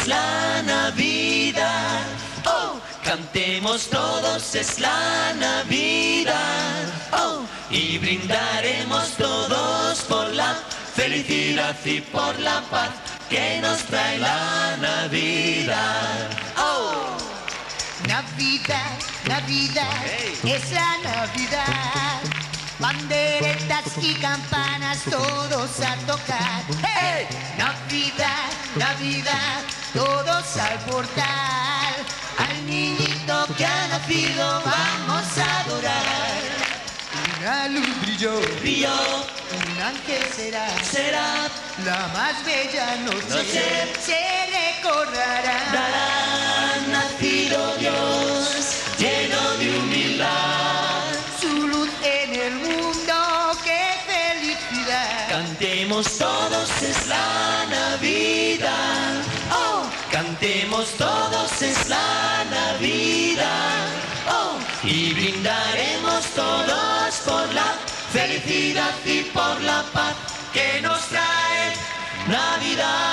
es la Navidad. Oh, cantemos todos, es la Navidad. Oh, y brindaremos todos por la felicidad y por la paz que nos trae la Navidad. Oh, Navidad, Navidad, es la Navidad. Banderetas y campanas todos a tocar. ¡Hey! Navidad, Navidad, portal. Al niñito que ha nacido vamos a adorar. Una luz brilló, brilló, un ángel será. será, La más bella noche, Noche. se recordará. dará nacido Dios, lleno de humildad. Su luz en el mundo, qué felicidad. Cantemos todos es la Navidad. Cantemos todos es la Navidad oh, y brindaremos todos por la felicidad y por la paz que nos trae Navidad.